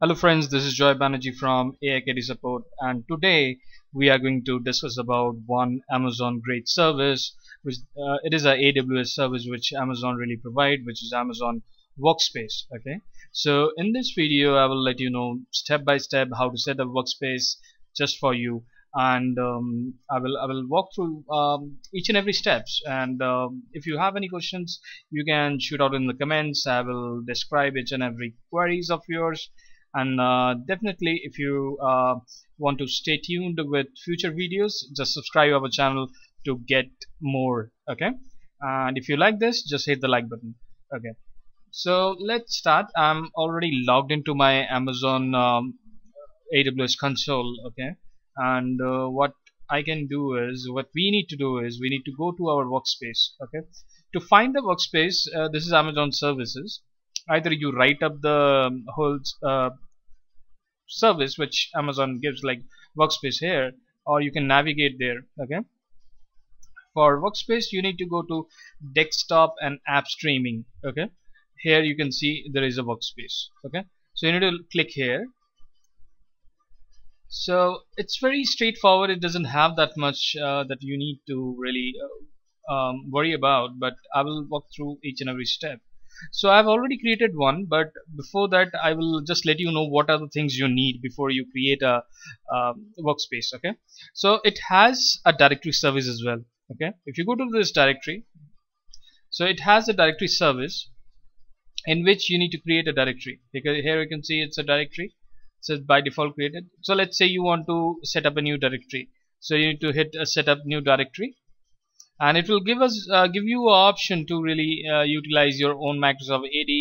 Hello friends, this is Joy Banerjee from AIK IT Support and today we are going to discuss about one Amazon great service which uh, it is a AWS service which Amazon really provide which is Amazon Workspace okay? So in this video I will let you know step by step how to set up Workspace just for you and um, I will I will walk through um, each and every steps and um, if you have any questions you can shoot out in the comments. I will describe each and every queries of yours and uh, definitely if you uh, want to stay tuned with future videos just subscribe our channel to get more okay? And if you like this just hit the like button okay? So let's start. I'm already logged into my Amazon um, AWS console okay? And uh, what I can do is what we need to do is we need to go to our workspace okay? To find the workspace uh, this is Amazon services either you write up the um, whole uh, service which Amazon gives like workspace here or you can navigate there okay? For workspace you need to go to desktop and app streaming okay? Here you can see there is a workspace okay? So you need to click here. So it's very straightforward. It doesn't have that much uh, that you need to really uh, um, worry about but I will walk through each and every step so I've already created one but before that I will just let you know what are the things you need before you create a um, workspace okay? So it has a directory service as well okay? If you go to this directory so it has a directory service in which you need to create a directory because here you can see it's a directory. Says by default created. So let's say you want to set up a new directory. So you need to hit a set up new directory and it will give us uh, give you an option to really uh, utilize your own Microsoft AD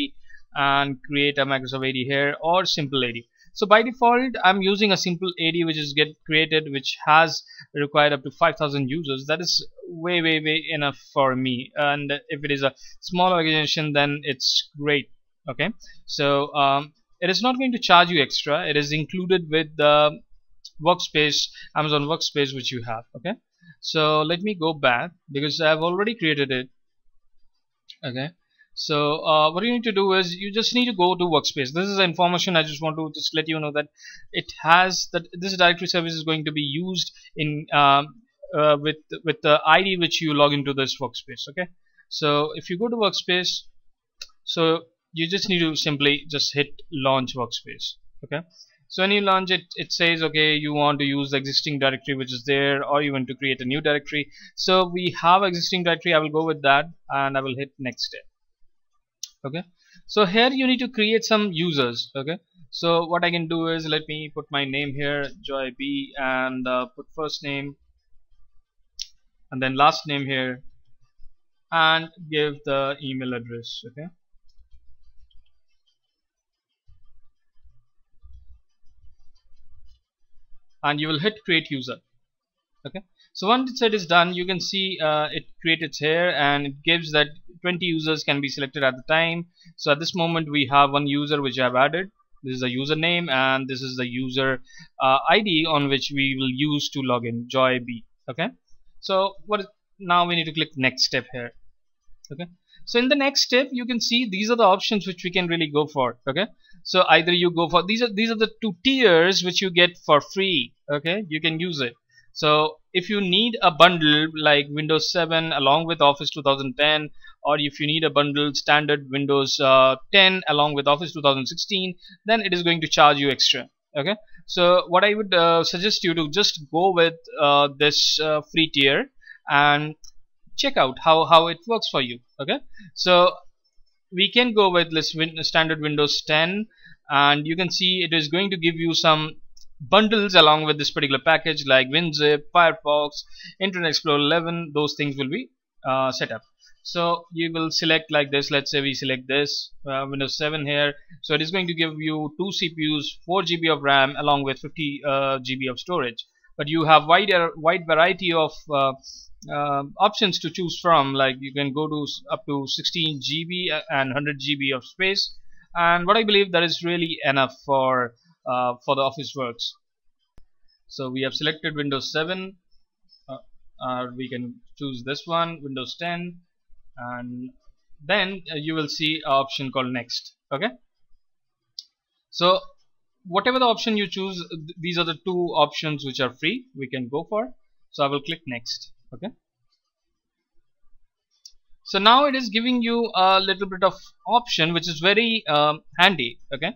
and create a Microsoft AD here or simple AD so by default I'm using a simple AD which is get created which has required up to 5000 users. That is way way way enough for me. And if it is a small organization then it's great. Okay? So um, it is not going to charge you extra. It is included with the workspace Amazon workspace which you have. Okay so let me go back because I have already created it. Okay. So uh, what you need to do is you just need to go to workspace. This is the information I just want to just let you know that it has that this directory service is going to be used in um, uh, with with the ID which you log into this workspace. Okay. So if you go to workspace so you just need to simply just hit launch workspace. Okay so when you launch it it says okay you want to use the existing directory which is there or you want to create a new directory. So we have existing directory. I will go with that and I will hit next step. Okay? So here you need to create some users. Okay? So what I can do is let me put my name here Joy B and uh, put first name and then last name here and give the email address. Okay and you will hit create user. Okay? So once it is done you can see uh, it created here and it gives that 20 users can be selected at the time. So at this moment we have one user which I have added. This is the username and this is the user uh, ID on which we will use to log in joy B. Okay? So what now we need to click next step here. Okay? So in the next step you can see these are the options which we can really go for. Okay so either you go for these are these are the two tiers which you get for free. Okay? You can use it. So if you need a bundle like Windows 7 along with Office 2010 or if you need a bundle standard Windows uh, 10 along with Office 2016 then it is going to charge you extra. Okay? So what I would uh, suggest you to just go with uh, this uh, free tier and check out how how it works for you. Okay? So we can go with this win standard Windows 10 and you can see it is going to give you some bundles along with this particular package like WinZip, Firefox, Internet Explorer 11 those things will be uh, set up. So you will select like this. Let's say we select this uh, Windows 7 here. So it is going to give you two CPUs 4 GB of RAM along with 50 uh, GB of storage but you have wider wide variety of uh, uh, options to choose from. Like you can go to up to 16 GB and 100 GB of space. And what I believe that is really enough for uh, for the office works. So we have selected Windows 7 uh, we can choose this one Windows 10 and then uh, you will see option called next. Okay? So whatever the option you choose th these are the two options which are free. We can go for. So I will click next. Okay. So now it is giving you a little bit of option which is very um, handy. Okay.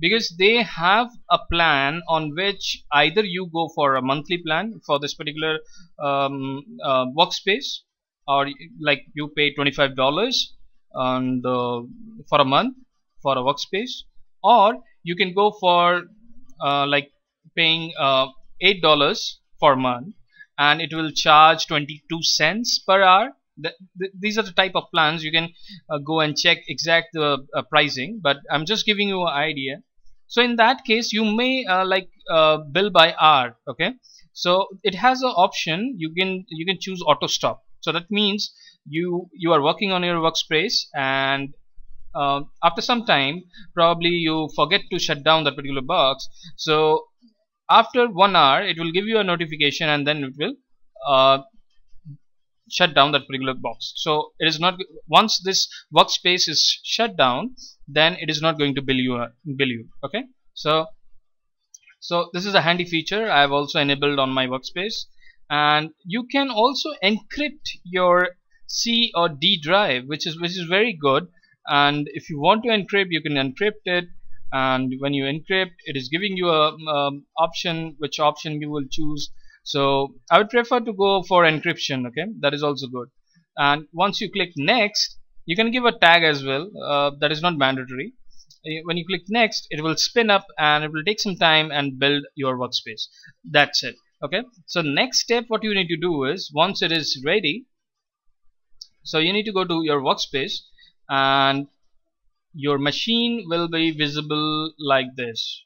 Because they have a plan on which either you go for a monthly plan for this particular um, uh, workspace or like you pay $25 and uh, for a month for a workspace or you can go for uh, like paying uh, eight dollars for month and it will charge 22 cents per hour. The, the, these are the type of plans. You can uh, go and check exact uh, uh, pricing but I'm just giving you an idea. So in that case you may uh, like bill by hour okay? So it has an option. You can you can choose auto stop. So that means you you are working on your workspace and uh, after some time probably you forget to shut down that particular box. So after one hour it will give you a notification and then it will uh, shut down that particular box. So it is not once this workspace is shut down then it is not going to bill you uh, bill you okay? So so this is a handy feature I have also enabled on my workspace. And you can also encrypt your C or D drive which is which is very good and if you want to encrypt you can encrypt it. And when you encrypt it is giving you a um, option which option you will choose. So I would prefer to go for encryption okay? That is also good. And once you click next you can give a tag as well. Uh, that is not mandatory. Uh, when you click next it will spin up and it will take some time and build your workspace. That's it okay? So next step what you need to do is once it is ready so you need to go to your workspace and your machine will be visible like this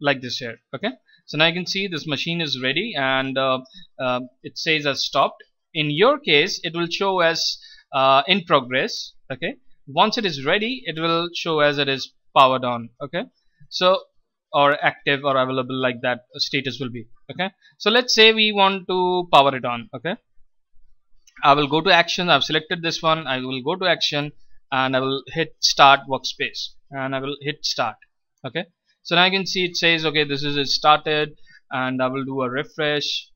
like this here okay? So now you can see this machine is ready and uh, uh, it says as stopped. In your case it will show as uh, in progress okay? Once it is ready it will show as it is powered on okay? So or active or available like that status will be okay? So let's say we want to power it on okay I will go to action. I've selected this one. I will go to action and I will hit start workspace and I will hit start. Okay. So now you can see it says okay this is it started and I will do a refresh.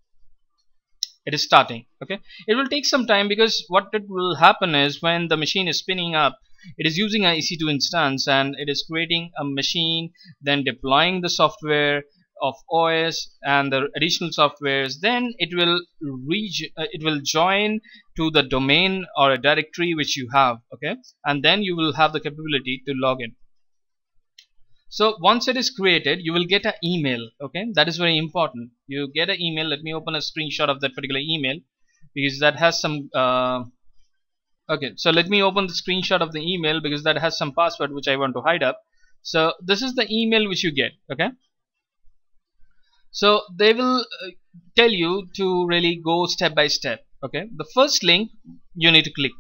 It is starting. Okay. It will take some time because what it will happen is when the machine is spinning up it is using a EC2 instance and it is creating a machine then deploying the software of OS and the additional softwares then it will reach uh, it will join to the domain or a directory which you have okay? And then you will have the capability to log in. So once it is created you will get an email okay? That is very important. You get an email. Let me open a screenshot of that particular email because that has some uh, okay. So let me open the screenshot of the email because that has some password which I want to hide up. So this is the email which you get okay so they will uh, tell you to really go step by step okay? The first link you need to click.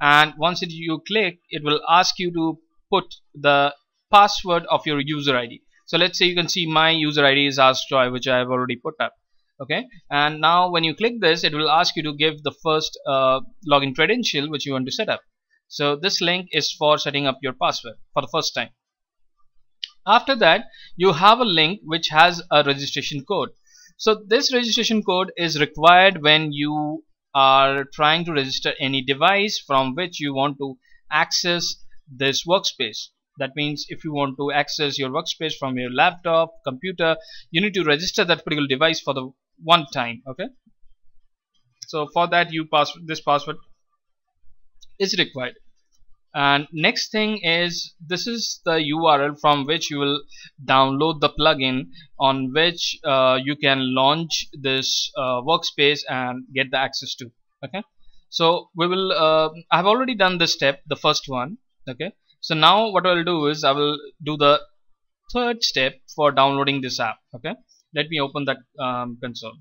And once it, you click it will ask you to put the password of your user ID so let's say you can see my user ID is askjoy which I have already put up okay? And now when you click this it will ask you to give the first uh, login credential which you want to set up. So this link is for setting up your password for the first time after that you have a link which has a registration code. So this registration code is required when you are trying to register any device from which you want to access this workspace. That means if you want to access your workspace from your laptop computer you need to register that particular device for the one time okay? So for that you pass this password is required and next thing is this is the URL from which you will download the plugin on which uh, you can launch this uh, workspace and get the access to okay? So we will uh, I have already done this step the first one okay? So now what I'll do is I will do the third step for downloading this app okay? Let me open that um, console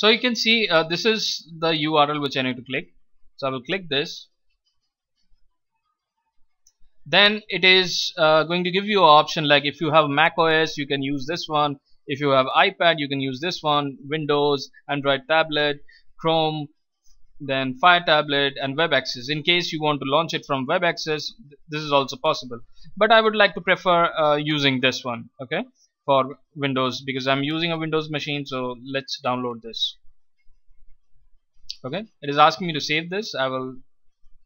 so you can see uh, this is the URL which I need to click. So I will click this. Then it is uh, going to give you an option like if you have Mac OS you can use this one. If you have iPad you can use this one. Windows Android tablet Chrome then Fire Tablet and Web Access. In case you want to launch it from Web Access this is also possible. But I would like to prefer uh, using this one okay for Windows because I'm using a Windows machine so let's download this. Okay? It is asking me to save this. I will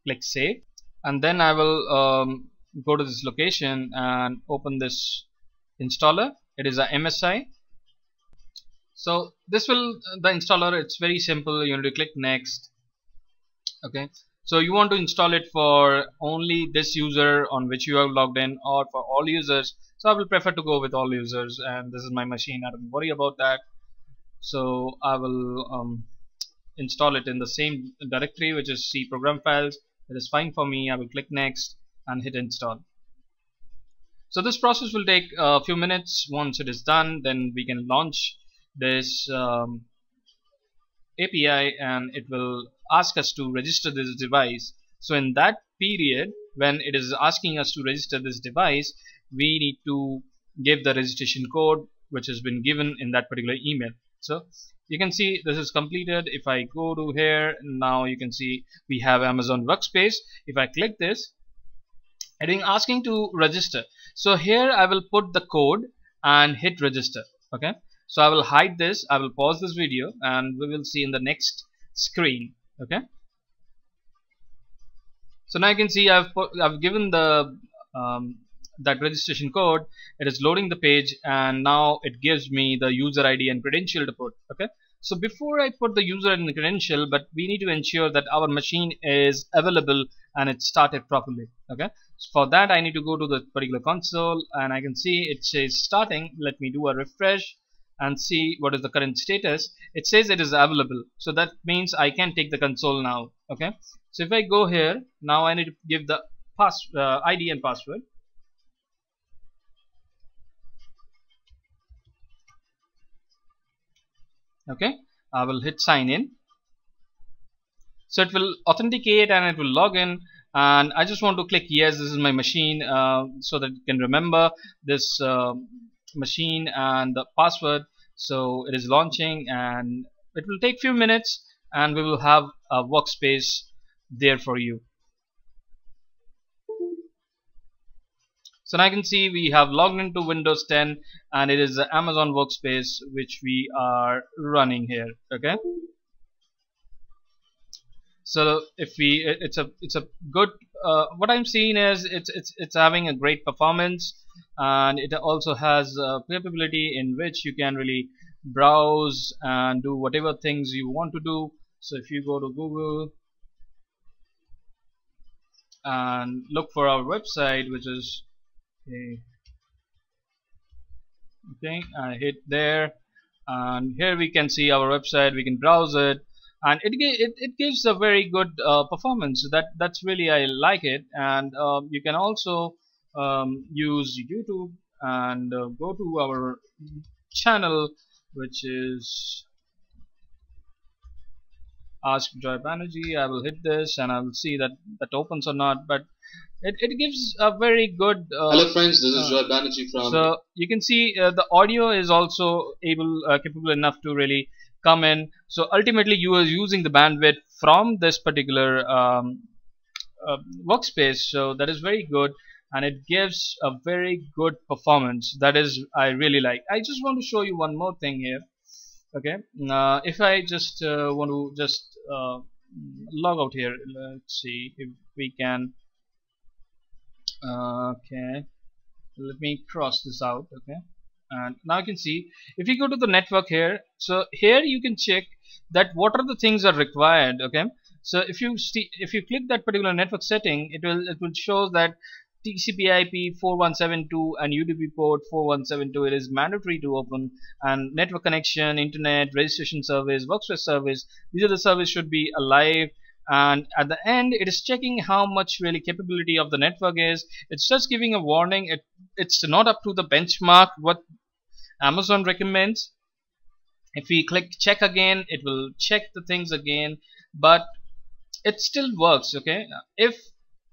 click save. And then I will um, go to this location and open this installer. It is a MSI so this will the installer it's very simple. You need to click next. Okay? So you want to install it for only this user on which you have logged in or for all users so I will prefer to go with all users and this is my machine. I don't worry about that. So I will um, install it in the same directory which is C program files. It is fine for me. I will click next and hit install. So this process will take a few minutes. Once it is done then we can launch this um, API and it will ask us to register this device. So in that period when it is asking us to register this device we need to give the registration code which has been given in that particular email. So you can see this is completed. If I go to here now you can see we have Amazon workspace. If I click this it is asking to register. So here I will put the code and hit register okay? So I will hide this. I will pause this video and we will see in the next screen okay? So now you can see I've put, I've given the um, that registration code it is loading the page and now it gives me the user ID and credential to put okay? So before I put the user and the credential but we need to ensure that our machine is available and it started properly okay? So for that I need to go to the particular console and I can see it says starting. Let me do a refresh and see what is the current status. It says it is available so that means I can take the console now okay? So if I go here now I need to give the pass uh, ID and password okay? I will hit sign in. So it will authenticate and it will log in. And I just want to click yes this is my machine uh, so that you can remember this uh, machine and the password. So it is launching and it will take few minutes and we will have a workspace there for you so now I can see we have logged into Windows 10 and it is the Amazon workspace which we are running here okay? So if we it's a it's a good uh, what I'm seeing is it's it's it's having a great performance and it also has a capability in which you can really browse and do whatever things you want to do. So if you go to Google and look for our website which is okay, okay I hit there and here we can see our website we can browse it and it it, it gives a very good uh, performance that that's really I like it and uh, you can also um, use YouTube and uh, go to our channel which is ask Joy Banerjee I will hit this and I will see that that opens or not but it, it gives a very good uh, hello friends this is uh, Joy Banerjee from so you can see uh, the audio is also able uh, capable enough to really come in. So ultimately you are using the bandwidth from this particular um, uh, workspace so that is very good and it gives a very good performance. That is I really like. I just want to show you one more thing here okay. Uh, if I just uh, want to just uh, log out here let's see if we can okay. Let me cross this out okay. And now you can see if you go to the network here so here you can check that what are the things are required okay. So if you see if you click that particular network setting it will it will show that TCP/IP 4172 and UDP port 4172 it is mandatory to open and network connection internet registration service workspace service these are the service should be alive. And at the end it is checking how much really capability of the network is. It's just giving a warning. It it's not up to the benchmark what Amazon recommends. If we click check again it will check the things again but it still works okay? If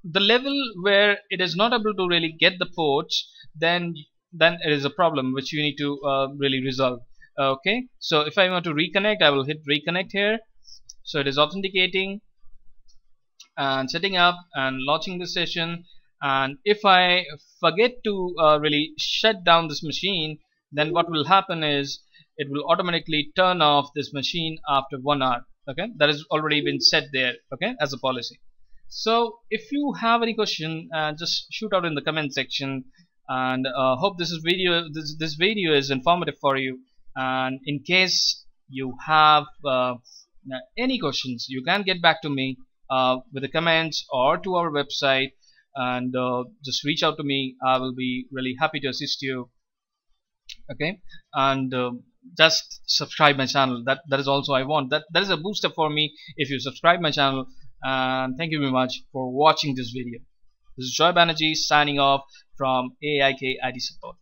the level where it is not able to really get the ports then then it is a problem which you need to uh, really resolve. Okay? So if I want to reconnect I will hit reconnect here. So it is authenticating and setting up and launching the session. And if I forget to uh, really shut down this machine then what will happen is it will automatically turn off this machine after one hour. Okay? That has already been set there. Okay? As a policy so if you have any question uh, just shoot out in the comment section and uh, hope this is video this, this video is informative for you. And in case you have uh, any questions you can get back to me uh, with the comments or to our website. And uh, just reach out to me. I will be really happy to assist you. Okay? And uh, just subscribe my channel. That that is also I want. That that is a booster for me. If you subscribe my channel and thank you very much for watching this video. This is Joy Banerjee signing off from AIK IT support